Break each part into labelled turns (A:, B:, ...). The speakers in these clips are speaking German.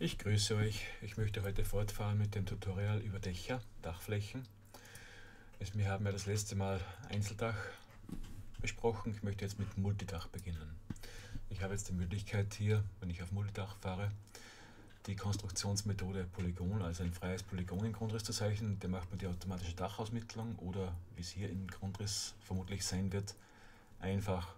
A: Ich grüße euch. Ich möchte heute fortfahren mit dem Tutorial über Dächer, Dachflächen. Wir haben ja das letzte Mal Einzeldach besprochen. Ich möchte jetzt mit Multidach beginnen. Ich habe jetzt die Möglichkeit hier, wenn ich auf Multidach fahre, die Konstruktionsmethode Polygon, also ein freies Polygon im Grundriss zu zeichnen. Der macht mir die automatische Dachausmittlung oder, wie es hier im Grundriss vermutlich sein wird, einfach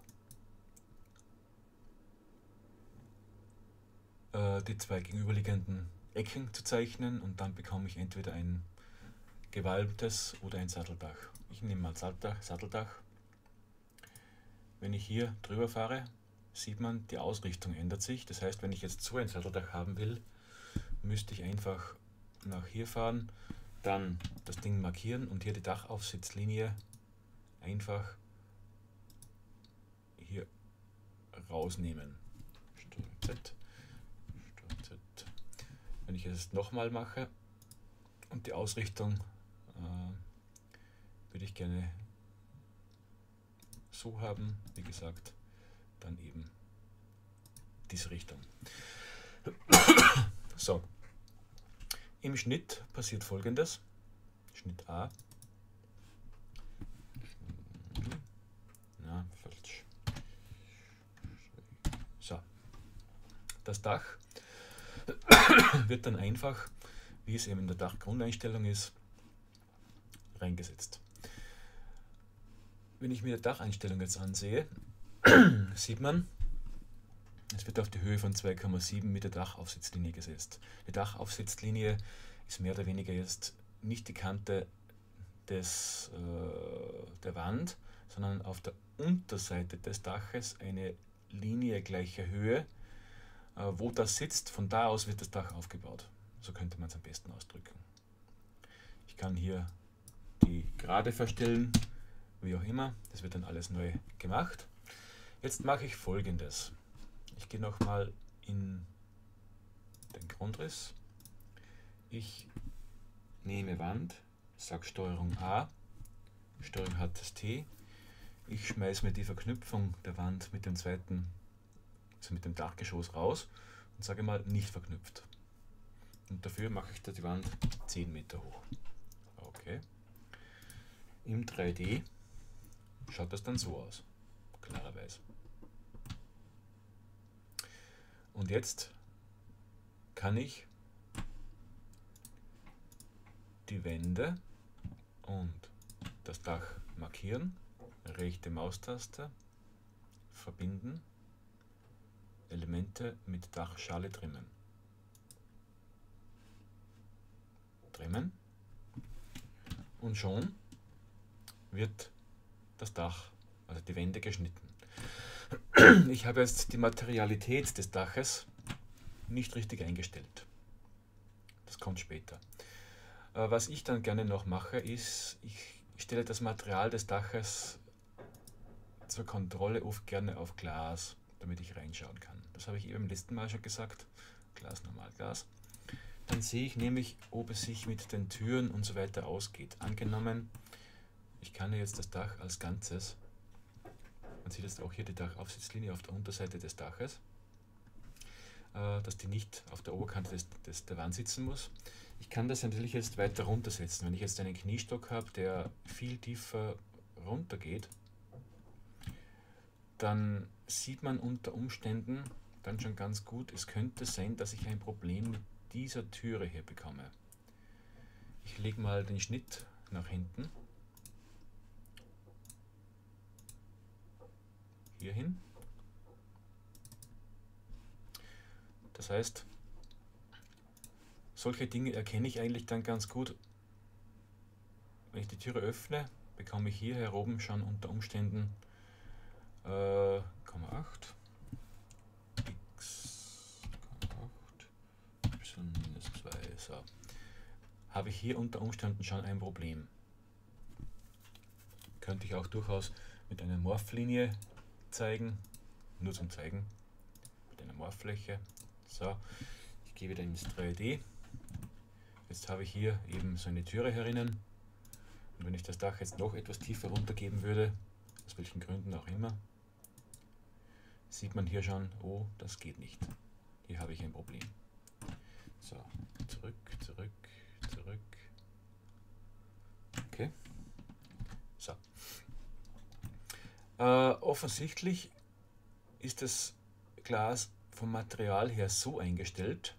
A: äh, die zwei gegenüberliegenden Ecken zu zeichnen und dann bekomme ich entweder ein gewölbtes oder ein Satteldach. Ich nehme mal Satteldach, Satteldach. Wenn ich hier drüber fahre, sieht man, die Ausrichtung ändert sich. Das heißt, wenn ich jetzt so ein Satteldach haben will, müsste ich einfach nach hier fahren, dann das Ding markieren und hier die Dachaufsitzlinie einfach hier rausnehmen. Z. Wenn ich es nochmal mache und die Ausrichtung äh, würde ich gerne so haben, wie gesagt, dann eben diese Richtung. So, im Schnitt passiert folgendes. Schnitt A. Na, falsch. So, das Dach wird dann einfach, wie es eben in der Dachgrundeinstellung ist, reingesetzt. Wenn ich mir die Dacheinstellung jetzt ansehe, sieht man, es wird auf die Höhe von 2,7 mit der Dachaufsitzlinie gesetzt. Die Dachaufsitzlinie ist mehr oder weniger jetzt nicht die Kante des, äh, der Wand, sondern auf der Unterseite des Daches eine Linie gleicher Höhe, wo das sitzt, von da aus wird das Dach aufgebaut. So könnte man es am besten ausdrücken. Ich kann hier die Gerade verstellen, wie auch immer. Das wird dann alles neu gemacht. Jetzt mache ich folgendes. Ich gehe nochmal in den Grundriss. Ich nehme Wand, sage Steuerung A, Steuerung hat das T. Ich schmeiße mir die Verknüpfung der Wand mit dem zweiten also mit dem Dachgeschoss raus und sage mal nicht verknüpft. Und dafür mache ich die Wand 10 Meter hoch. Okay. Im 3D schaut das dann so aus, klarerweise. Und jetzt kann ich die Wände und das Dach markieren, rechte Maustaste, verbinden Elemente mit Dachschale trimmen. Trimmen. Und schon wird das Dach, also die Wände geschnitten. Ich habe jetzt die Materialität des Daches nicht richtig eingestellt. Das kommt später. Äh, was ich dann gerne noch mache, ist, ich stelle das Material des Daches zur Kontrolle oft gerne auf Glas damit ich reinschauen kann. Das habe ich eben im letzten Mal schon gesagt. Glas, Normalglas. Dann sehe ich nämlich, ob es sich mit den Türen und so weiter ausgeht. Angenommen, ich kann jetzt das Dach als Ganzes, man sieht jetzt auch hier die Dachaufsitzlinie auf der Unterseite des Daches, äh, dass die nicht auf der Oberkante des, des, der Wand sitzen muss. Ich kann das natürlich jetzt weiter runtersetzen. Wenn ich jetzt einen Kniestock habe, der viel tiefer runter geht, dann sieht man unter Umständen dann schon ganz gut, es könnte sein, dass ich ein Problem mit dieser Türe hier bekomme. Ich lege mal den Schnitt nach hinten. Hier hin. Das heißt, solche Dinge erkenne ich eigentlich dann ganz gut. Wenn ich die Türe öffne, bekomme ich hier heroben schon unter Umständen äh, 0,8 x 8 y minus 2. So. Habe ich hier unter Umständen schon ein Problem. Könnte ich auch durchaus mit einer Morphlinie zeigen, nur zum Zeigen, mit einer Morphfläche. So, ich gehe wieder ins 3D. Jetzt habe ich hier eben so eine Türe herinnen. Und wenn ich das Dach jetzt noch etwas tiefer runtergeben würde, aus welchen Gründen auch immer, sieht man hier schon, oh, das geht nicht. Hier habe ich ein Problem. So, zurück, zurück, zurück. Okay. So. Äh, offensichtlich ist das Glas vom Material her so eingestellt,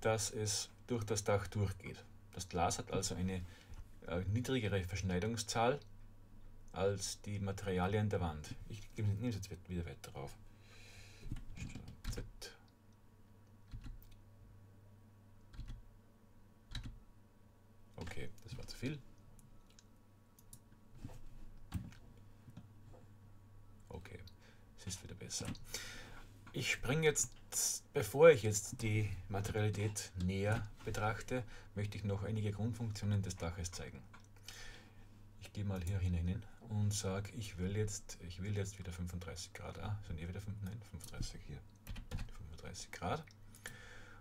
A: dass es durch das Dach durchgeht. Das Glas hat also eine äh, niedrigere Verschneidungszahl als die Materialien der Wand. Ich nehme es jetzt wieder weiter drauf. Z. Okay, das war zu viel. Okay, es ist wieder besser. Ich springe jetzt, bevor ich jetzt die Materialität näher betrachte, möchte ich noch einige Grundfunktionen des Daches zeigen. Gehe mal hier hinein und sage, ich will jetzt, ich will jetzt wieder 35 Grad. Ah, sind eh wieder 5, nein, 35 hier. 35 Grad.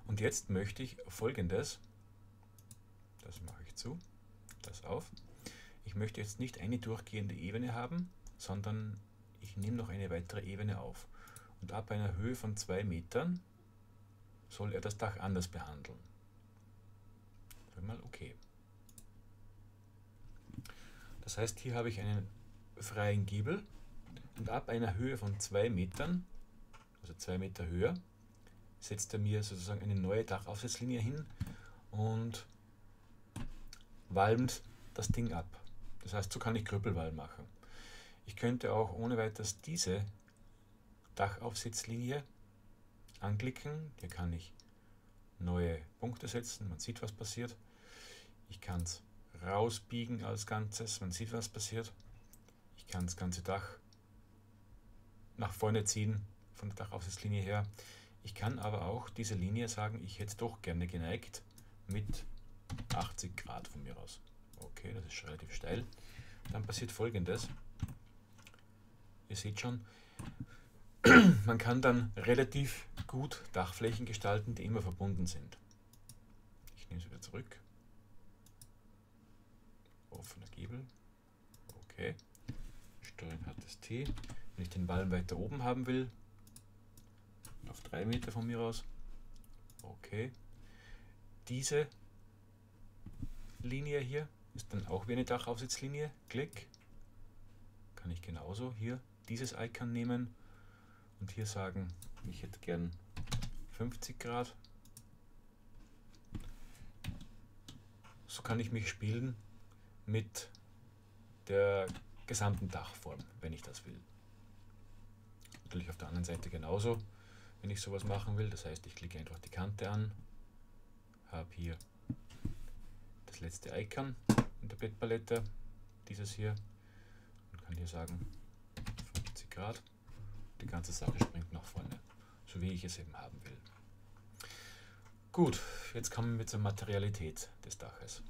A: Und jetzt möchte ich folgendes, das mache ich zu, das auf. Ich möchte jetzt nicht eine durchgehende Ebene haben, sondern ich nehme noch eine weitere Ebene auf. Und ab einer Höhe von 2 Metern soll er das Dach anders behandeln. Mal okay. Das heißt, hier habe ich einen freien Giebel und ab einer Höhe von 2 Metern, also 2 Meter höher, setzt er mir sozusagen eine neue Dachaufsatzlinie hin und walmt das Ding ab. Das heißt, so kann ich Krüppelwall machen. Ich könnte auch ohne weiteres diese Dachaufsitzlinie anklicken. Hier kann ich neue Punkte setzen. Man sieht, was passiert. Ich kann es rausbiegen als Ganzes. Man sieht, was passiert. Ich kann das ganze Dach nach vorne ziehen von der Dachaufsitzlinie her. Ich kann aber auch diese Linie sagen, ich hätte doch gerne geneigt mit 80 Grad von mir aus. Okay, das ist relativ steil. Dann passiert folgendes. Ihr seht schon, man kann dann relativ gut Dachflächen gestalten, die immer verbunden sind. Ich nehme es wieder zurück. Offener Giebel. Okay. Steuerung HTST. Wenn ich den Ballen weiter oben haben will, auf 3 Meter von mir aus. Okay. Diese Linie hier ist dann auch wie eine Dachaufsitzlinie. Klick. Kann ich genauso hier dieses Icon nehmen und hier sagen, ich hätte gern 50 Grad. So kann ich mich spielen mit der gesamten Dachform, wenn ich das will. Natürlich auf der anderen Seite genauso, wenn ich sowas machen will. Das heißt, ich klicke einfach die Kante an, habe hier das letzte Icon in der Bettpalette, dieses hier, und kann hier sagen 50 Grad. Die ganze Sache springt nach vorne, so wie ich es eben haben will. Gut, jetzt kommen wir zur Materialität des Daches.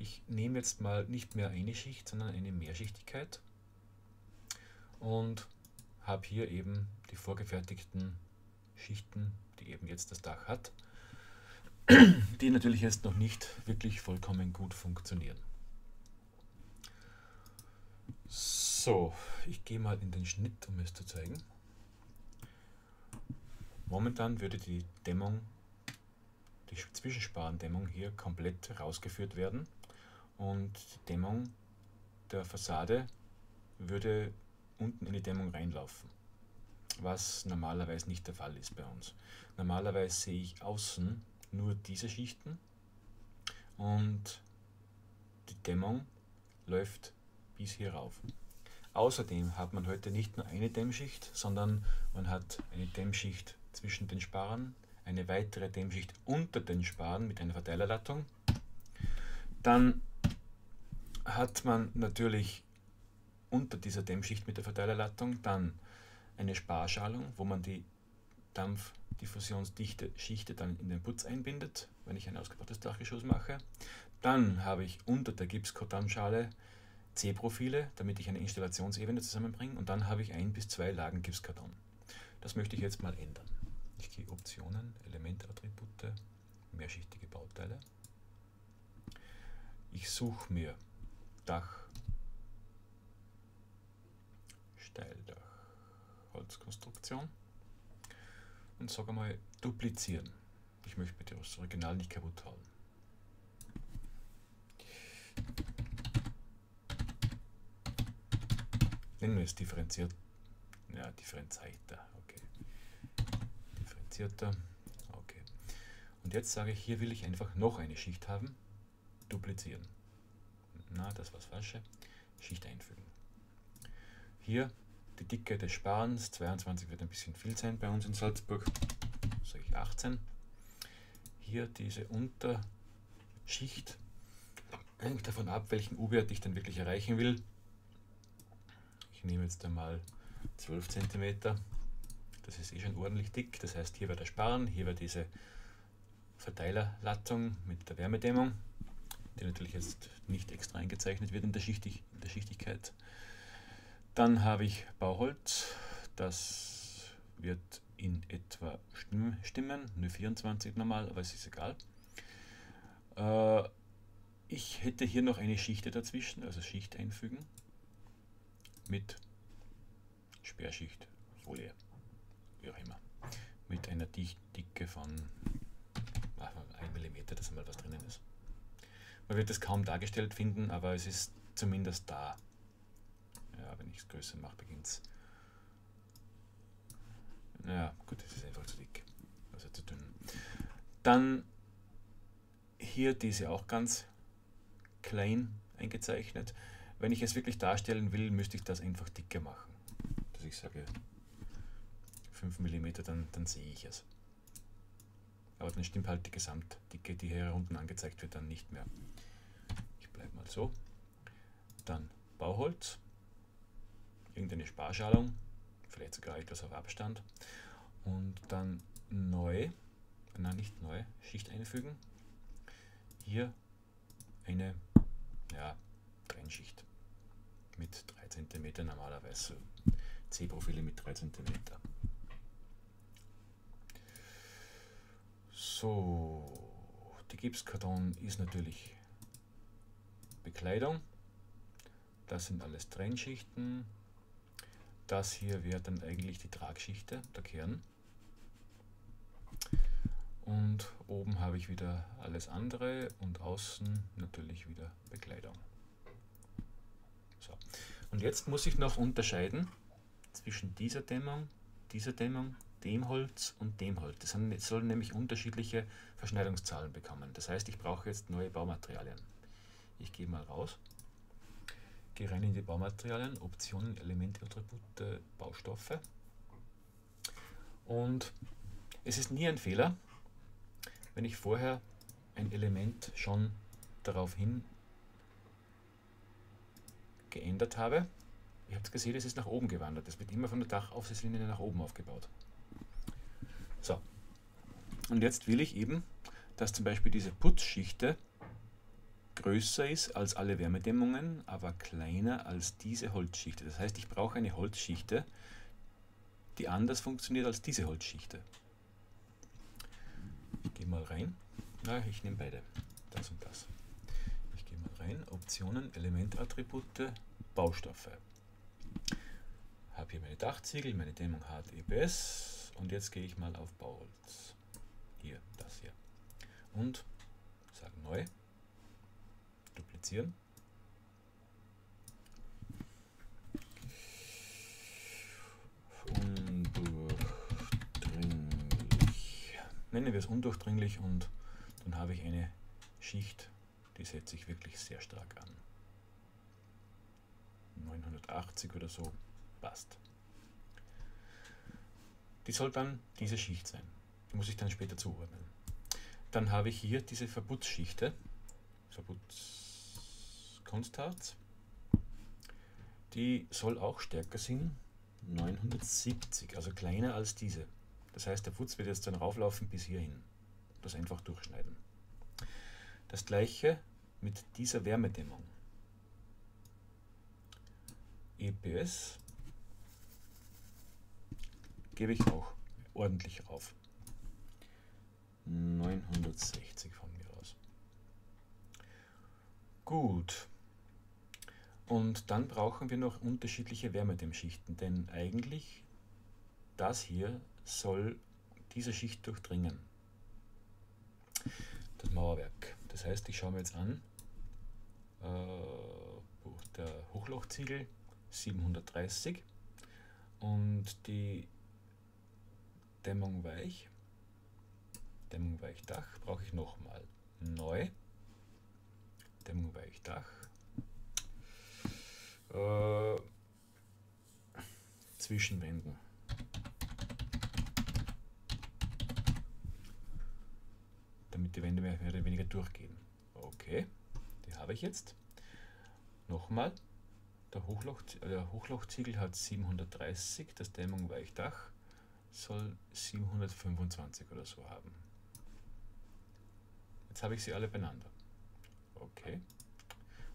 A: Ich nehme jetzt mal nicht mehr eine Schicht, sondern eine Mehrschichtigkeit und habe hier eben die vorgefertigten Schichten, die eben jetzt das Dach hat, die natürlich jetzt noch nicht wirklich vollkommen gut funktionieren. So, ich gehe mal in den Schnitt, um es zu zeigen. Momentan würde die Dämmung, die Zwischensparendämmung hier komplett rausgeführt werden und die Dämmung der Fassade würde unten in die Dämmung reinlaufen, was normalerweise nicht der Fall ist bei uns. Normalerweise sehe ich außen nur diese Schichten und die Dämmung läuft bis hier rauf. Außerdem hat man heute nicht nur eine Dämmschicht, sondern man hat eine Dämmschicht zwischen den Sparren, eine weitere Dämmschicht unter den Sparren mit einer Verteilerlattung. Dann hat man natürlich unter dieser Dämmschicht mit der Verteilerlattung dann eine Sparschalung, wo man die Dampfdiffusionsdichte Schichte dann in den Putz einbindet, wenn ich ein ausgebautes Dachgeschoss mache. Dann habe ich unter der Gipskotanschale C-Profile, damit ich eine Installationsebene zusammenbringe und dann habe ich ein bis zwei Lagen Gipskarton. Das möchte ich jetzt mal ändern. Ich gehe Optionen, Elementattribute, mehrschichtige Bauteile. Ich suche mir Dach, Steildach, Holzkonstruktion und sage mal duplizieren. Ich möchte bitte das Original nicht kaputt hauen. Nennen wir es differenziert. Ja, differenzierter. Okay. Differenzierter. Okay. Und jetzt sage ich, hier will ich einfach noch eine Schicht haben. Duplizieren. Na, das war das Falsche. Schicht einfügen. Hier die Dicke des Sparens. 22 wird ein bisschen viel sein bei uns in Salzburg. Sage ich 18. Hier diese Unterschicht. Hängt davon ab, welchen U-Wert ich dann wirklich erreichen will. Ich nehme jetzt einmal 12 cm. Das ist eh schon ordentlich dick. Das heißt, hier wäre der Sparren, hier wäre diese Verteilerlattung mit der Wärmedämmung, die natürlich jetzt nicht extra eingezeichnet wird in der, Schichtig in der Schichtigkeit. Dann habe ich Bauholz, das wird in etwa stimmen, nur 24 normal, aber es ist egal. Äh, ich hätte hier noch eine Schicht dazwischen, also Schicht einfügen mit Sperrschicht, Folie, wie auch immer, mit einer Dicke von 1 mm, dass mal was drinnen ist. Man wird das kaum dargestellt finden, aber es ist zumindest da. Ja, wenn ich es größer mache, beginnt es. Naja, gut, es ist einfach zu dick, also zu dünn. Dann hier diese auch ganz klein eingezeichnet. Wenn ich es wirklich darstellen will, müsste ich das einfach dicker machen. Dass ich sage 5 mm, dann, dann sehe ich es. Aber dann stimmt halt die Gesamtdicke, die hier unten angezeigt wird, dann nicht mehr. Ich bleibe mal so. Dann Bauholz, irgendeine Sparschalung, vielleicht sogar etwas auf Abstand. Und dann neu, nein nicht neu, Schicht einfügen. Hier eine ja, Trennschicht mit 3 cm normalerweise. C-Profile mit 3 cm. So, die Gipskarton ist natürlich Bekleidung. Das sind alles Trennschichten. Das hier wäre dann eigentlich die Tragschichte, der Kern. Und oben habe ich wieder alles andere und außen natürlich wieder Bekleidung. So. Und jetzt muss ich noch unterscheiden zwischen dieser Dämmung, dieser Dämmung, dem Holz und dem Holz. Das sollen nämlich unterschiedliche Verschneidungszahlen bekommen. Das heißt, ich brauche jetzt neue Baumaterialien. Ich gehe mal raus, gehe rein in die Baumaterialien, Optionen, Elemente, Attribute, Baustoffe. Und es ist nie ein Fehler, wenn ich vorher ein Element schon darauf hin geändert habe. Ihr habt gesehen, es ist nach oben gewandert. Es wird immer von der Dachaufsichtslinie nach oben aufgebaut. So. Und jetzt will ich eben, dass zum Beispiel diese Putzschichte größer ist als alle Wärmedämmungen, aber kleiner als diese Holzschichte. Das heißt, ich brauche eine Holzschichte, die anders funktioniert als diese Holzschichte. Ich gehe mal rein. Na, ich nehme beide. Das und das rein, Optionen, Elementattribute, Baustoffe. Habe hier meine Dachziegel, meine Dämmung hart EBS und jetzt gehe ich mal auf Bauholz. Hier, das hier. Und sage neu, duplizieren. Undurchdringlich. Nennen wir es undurchdringlich und dann habe ich eine Schicht die setze ich wirklich sehr stark an. 980 oder so passt. Die soll dann diese Schicht sein. Die muss ich dann später zuordnen. Dann habe ich hier diese Verputzschichte, Verputzkunstharz. Die soll auch stärker sein, 970, also kleiner als diese. Das heißt, der Putz wird jetzt dann rauflaufen bis hierhin. Das einfach durchschneiden. Das gleiche mit dieser Wärmedämmung. EPS gebe ich auch ordentlich auf. 960 von mir aus. Gut. Und dann brauchen wir noch unterschiedliche Wärmedämmschichten, denn eigentlich das hier soll diese Schicht durchdringen. das Mauerwerk. Das heißt, ich schaue mir jetzt an, äh, der Hochlochziegel 730 und die Dämmung weich, Dämmung weich Dach brauche ich nochmal. Neu, Dämmung weich Dach, äh, Zwischenwänden. Damit die Wände mehr oder weniger durchgehen. Okay, die habe ich jetzt. Nochmal, der, Hochloch, der Hochlochziegel hat 730, das Dämmung Weichdach soll 725 oder so haben. Jetzt habe ich sie alle beieinander. Okay.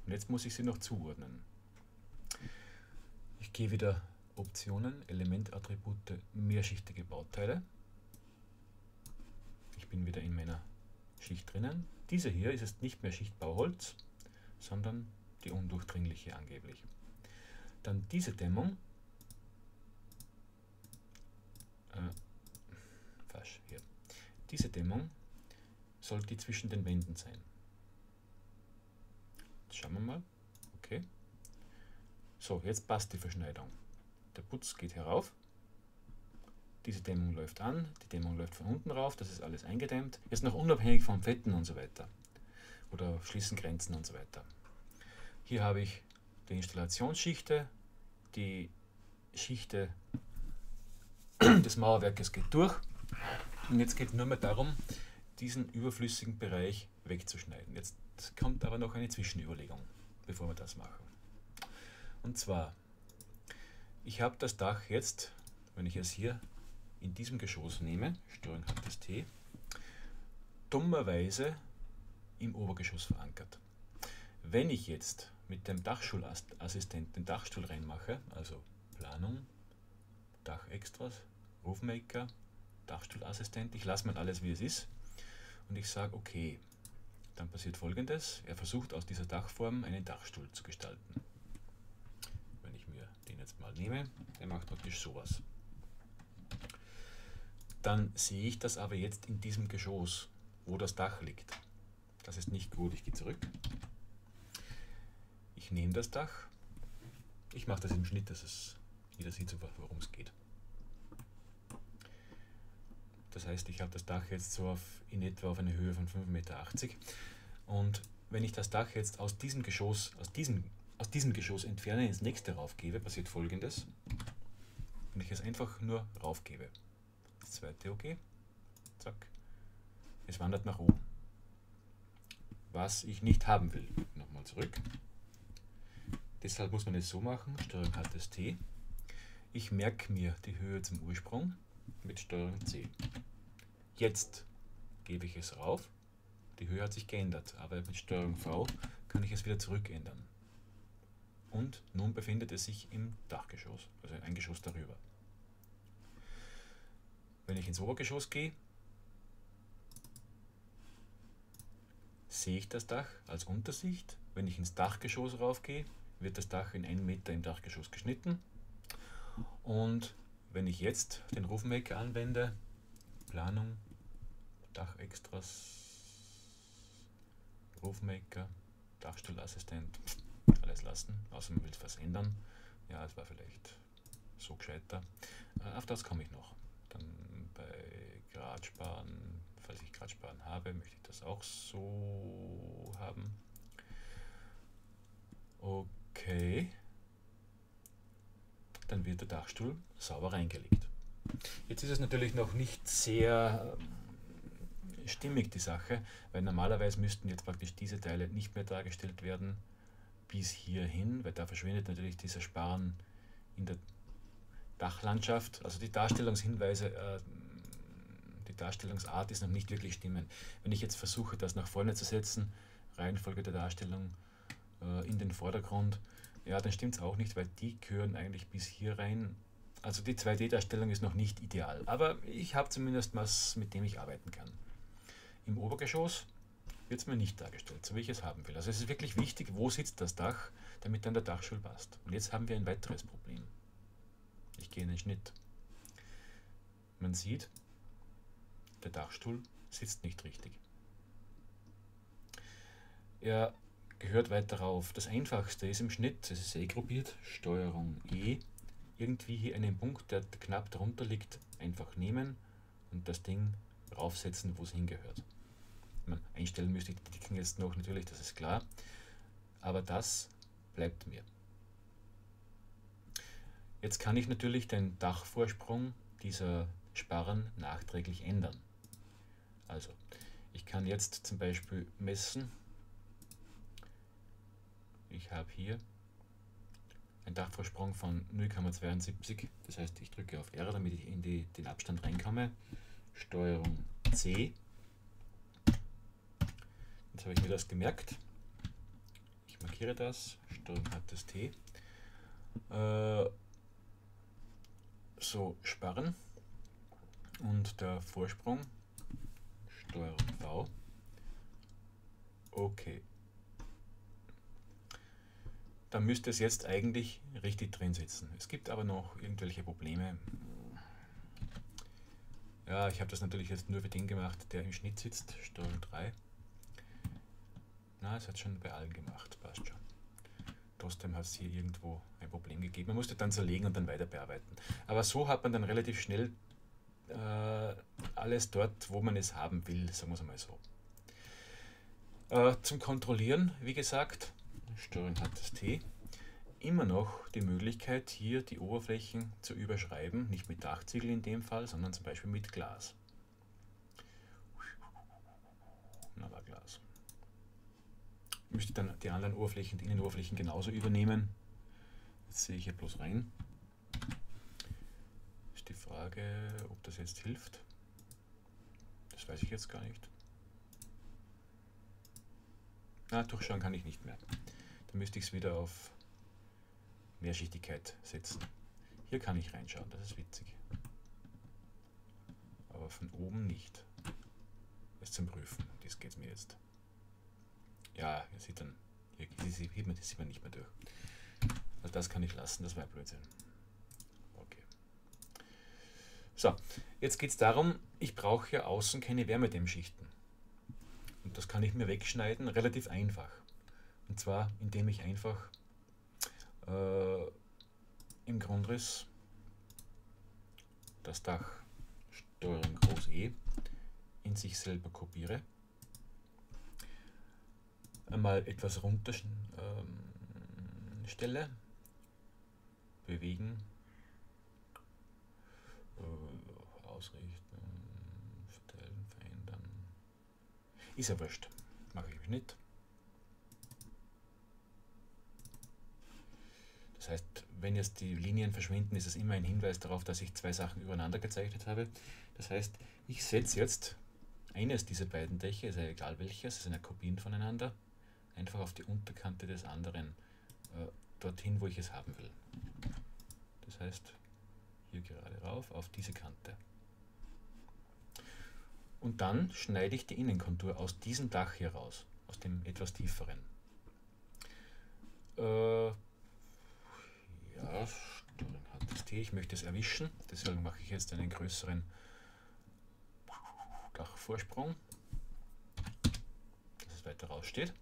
A: Und jetzt muss ich sie noch zuordnen. Ich gehe wieder Optionen, Elementattribute, mehrschichtige Bauteile. Ich bin wieder in meiner Schicht drinnen. Diese hier ist jetzt nicht mehr Schicht Bauholz, sondern die undurchdringliche angeblich. Dann diese Dämmung. Äh, falsch, hier. Diese Dämmung soll die zwischen den Wänden sein. Jetzt schauen wir mal. Okay. So, jetzt passt die Verschneidung. Der Putz geht herauf. Diese Dämmung läuft an, die Dämmung läuft von unten rauf, das ist alles eingedämmt. Jetzt noch unabhängig von Fetten und so weiter. Oder Schließengrenzen und so weiter. Hier habe ich die Installationsschichte, die Schichte des Mauerwerkes geht durch und jetzt geht nur mehr darum, diesen überflüssigen Bereich wegzuschneiden. Jetzt kommt aber noch eine Zwischenüberlegung, bevor wir das machen. Und zwar, ich habe das Dach jetzt, wenn ich es hier in diesem Geschoss nehme, Steuerung das T, dummerweise im Obergeschoss verankert. Wenn ich jetzt mit dem Dachschulassistenten den Dachstuhl reinmache, also Planung, Dachextras, Roofmaker, Dachstuhlassistent, ich lasse mal alles wie es ist und ich sage okay, dann passiert folgendes, er versucht aus dieser Dachform einen Dachstuhl zu gestalten. Wenn ich mir den jetzt mal nehme, er macht praktisch sowas. Dann sehe ich das aber jetzt in diesem Geschoss, wo das Dach liegt. Das ist nicht gut, ich gehe zurück ich nehme das Dach. Ich mache das im Schnitt, dass es jeder sieht, worum es geht. Das heißt, ich habe das Dach jetzt so auf, in etwa auf eine Höhe von 5,80 Meter. Und wenn ich das Dach jetzt aus diesem Geschoss, aus diesem, aus diesem Geschoss entferne, ins nächste raufgebe, passiert folgendes. Wenn ich es einfach nur raufgebe. Das zweite OK. Zack. Es wandert nach oben. Was ich nicht haben will. Nochmal zurück. Deshalb muss man es so machen, Steuerung T. Ich merke mir die Höhe zum Ursprung mit Steuerung C. Jetzt gebe ich es rauf. Die Höhe hat sich geändert, aber mit Steuerung V kann ich es wieder zurückändern. Und nun befindet es sich im Dachgeschoss, also ein Geschoss darüber. Wenn ich ins Obergeschoss gehe, sehe ich das Dach als Untersicht. Wenn ich ins Dachgeschoss raufgehe, wird das Dach in 1 Meter im Dachgeschoss geschnitten. Und wenn ich jetzt den Roofmaker anwende, Planung, Dachextras, Roofmaker, Dachstuhlassistent, alles lassen, außer man will was ändern. Ja, es war vielleicht so gescheiter. Äh, auf das komme ich noch. Dann bei Gradsparen, falls ich Gradsparen habe, möchte ich das auch so haben. Okay. Dann wird der Dachstuhl sauber reingelegt. Jetzt ist es natürlich noch nicht sehr ähm, stimmig die Sache, weil normalerweise müssten jetzt praktisch diese Teile nicht mehr dargestellt werden bis hierhin, weil da verschwindet natürlich dieser Sparren in der Dachlandschaft. Also die Darstellungshinweise, äh, die Darstellungsart ist noch nicht wirklich stimmen. Wenn ich jetzt versuche, das nach vorne zu setzen, Reihenfolge der Darstellung, äh, in den Vordergrund, ja, dann stimmt es auch nicht, weil die gehören eigentlich bis hier rein. Also die 2D-Darstellung ist noch nicht ideal, aber ich habe zumindest was, mit dem ich arbeiten kann. Im Obergeschoss wird es mir nicht dargestellt, so wie ich es haben will. Also es ist wirklich wichtig, wo sitzt das Dach, damit dann der Dachstuhl passt. Und jetzt haben wir ein weiteres Problem. Ich gehe in den Schnitt. Man sieht, der Dachstuhl sitzt nicht richtig. er gehört weiter rauf. Das einfachste ist im Schnitt, es ist eh gruppiert, Steuerung E, irgendwie hier einen Punkt, der knapp darunter liegt, einfach nehmen und das Ding raufsetzen, wo es hingehört. Man, einstellen müsste ich die Dicken jetzt noch, natürlich, das ist klar, aber das bleibt mir. Jetzt kann ich natürlich den Dachvorsprung dieser Sparren nachträglich ändern. Also, ich kann jetzt zum Beispiel messen, ich habe hier einen Dachvorsprung von 0,72, das heißt ich drücke auf R, damit ich in die, den Abstand reinkomme, Steuerung C, jetzt habe ich mir das gemerkt, ich markiere das, Steuerung hat das T, äh, so Sparren und der Vorsprung, Steuerung V, okay dann müsste es jetzt eigentlich richtig drin sitzen. Es gibt aber noch irgendwelche Probleme. Ja, ich habe das natürlich jetzt nur für den gemacht, der im Schnitt sitzt, Steuerung 3. Na, es hat schon bei allen gemacht, passt schon. Trotzdem hat es hier irgendwo ein Problem gegeben. Man musste dann zerlegen und dann weiter bearbeiten. Aber so hat man dann relativ schnell äh, alles dort, wo man es haben will, sagen wir es mal so. Äh, zum Kontrollieren, wie gesagt, Steuerung hat das T, immer noch die Möglichkeit, hier die Oberflächen zu überschreiben, nicht mit Dachziegel in dem Fall, sondern zum Beispiel mit Glas. Na, war Glas. Müsste dann die anderen Oberflächen, die Innenoberflächen genauso übernehmen. Jetzt sehe ich hier bloß rein. Ist die Frage, ob das jetzt hilft. Das weiß ich jetzt gar nicht. Na, durchschauen kann ich nicht mehr müsste ich es wieder auf Mehrschichtigkeit setzen. Hier kann ich reinschauen, das ist witzig. Aber von oben nicht. Das zum Prüfen, das geht mir jetzt. Ja, ihr seht dann, hier, sieht man, das sieht man nicht mehr durch. Also das kann ich lassen, das war Blödsinn. Okay. So, jetzt geht es darum, ich brauche hier außen keine Wärmedämmschichten. Und das kann ich mir wegschneiden, relativ einfach. Und zwar, indem ich einfach äh, im Grundriss das Dach Steuerung Groß E in sich selber kopiere, einmal etwas runter ähm, stelle, bewegen, äh, ausrichten, stellen, verändern. Ist ja wurscht, mache ich nicht. Das heißt, wenn jetzt die Linien verschwinden, ist es immer ein Hinweis darauf, dass ich zwei Sachen übereinander gezeichnet habe. Das heißt, ich setze jetzt eines dieser beiden Dächer, ist ja egal welches, sind ja Kopien voneinander, einfach auf die Unterkante des anderen, äh, dorthin, wo ich es haben will. Das heißt, hier gerade rauf, auf diese Kante. Und dann schneide ich die Innenkontur aus diesem Dach hier raus, aus dem etwas tieferen. Äh, ja, hat das T, ich möchte es erwischen, deswegen mache ich jetzt einen größeren Dachvorsprung, dass es weiter raussteht,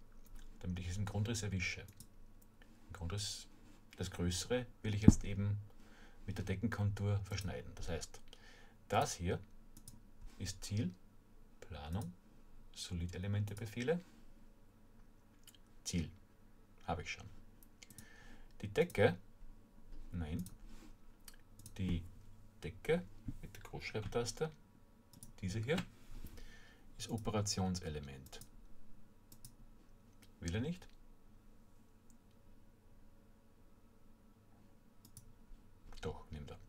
A: damit ich es im Grundriss erwische. Im Grundriss, das Größere, will ich jetzt eben mit der Deckenkontur verschneiden. Das heißt, das hier ist Ziel, Planung, Solid-Elemente-Befehle, Ziel, habe ich schon. Die Decke Nein. Die Decke mit der Großschreibtaste, diese hier, ist Operationselement. Will er nicht? Doch, nimmt er.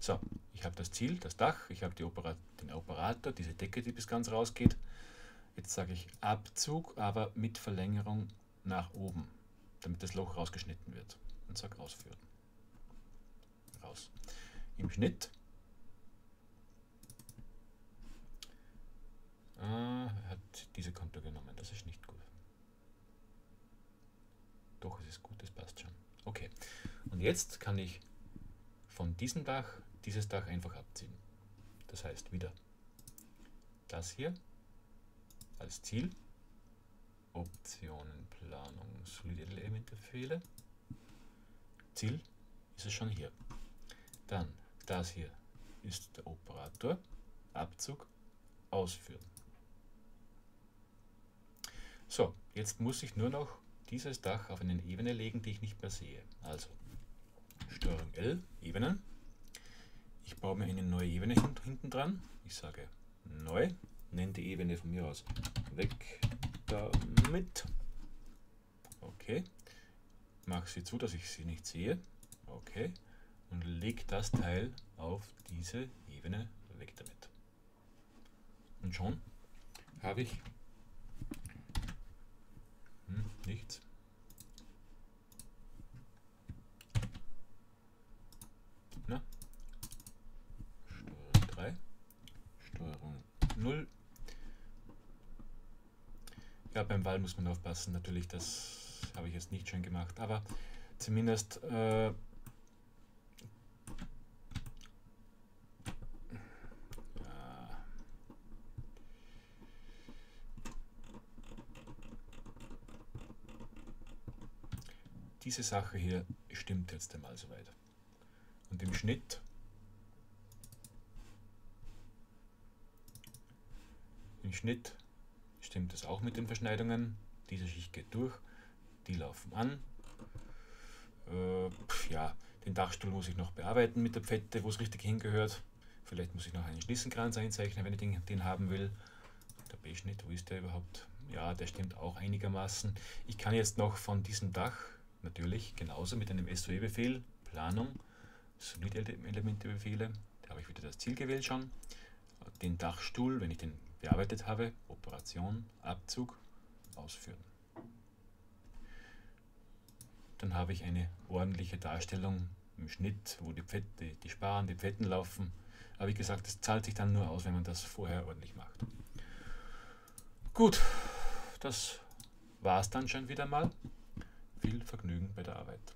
A: So, ich habe das Ziel, das Dach, ich habe Operat den Operator, diese Decke, die bis ganz rausgeht. Jetzt sage ich Abzug, aber mit Verlängerung nach oben, damit das Loch rausgeschnitten wird. Und sage ausführen raus. Im Schnitt ah, er hat diese Konto genommen, das ist nicht gut. Doch, es ist gut, das passt schon. Okay, und jetzt kann ich von diesem Dach dieses Dach einfach abziehen. Das heißt wieder das hier als Ziel, Optionen, Planung, solide Elementbefehle. Ziel ist es schon hier. Dann das hier ist der Operator, Abzug, Ausführen. So, jetzt muss ich nur noch dieses Dach auf eine Ebene legen, die ich nicht mehr sehe. Also Steuerung L, Ebenen. Ich baue mir eine neue Ebene hinten dran. Ich sage neu, nenne die Ebene von mir aus weg damit. Okay. Mache sie zu, dass ich sie nicht sehe. Okay. Und lege das Teil auf diese Ebene weg damit. Und schon habe ich hm, nichts. Na? Steuerung 3, Steuerung 0. Ja, beim Ball muss man aufpassen, natürlich, das habe ich jetzt nicht schön gemacht, aber zumindest äh, diese Sache hier stimmt jetzt einmal soweit. Und im Schnitt im Schnitt stimmt es auch mit den Verschneidungen. Diese Schicht geht durch, die laufen an. Äh, ja, den Dachstuhl muss ich noch bearbeiten mit der Pfette, wo es richtig hingehört. Vielleicht muss ich noch einen Schlissenkranz einzeichnen, wenn ich den, den haben will. Der B-Schnitt, wo ist der überhaupt? Ja, der stimmt auch einigermaßen. Ich kann jetzt noch von diesem Dach natürlich genauso mit einem SOE-Befehl, Planung, Solid-Elemente-Befehle, da habe ich wieder das Ziel gewählt schon, den Dachstuhl, wenn ich den bearbeitet habe, Operation, Abzug, ausführen. Dann habe ich eine ordentliche Darstellung im Schnitt, wo die, Pfette, die Sparen, die Pfetten laufen. Aber wie gesagt, das zahlt sich dann nur aus, wenn man das vorher ordentlich macht. Gut, das war es dann schon wieder mal. Viel Vergnügen bei der Arbeit.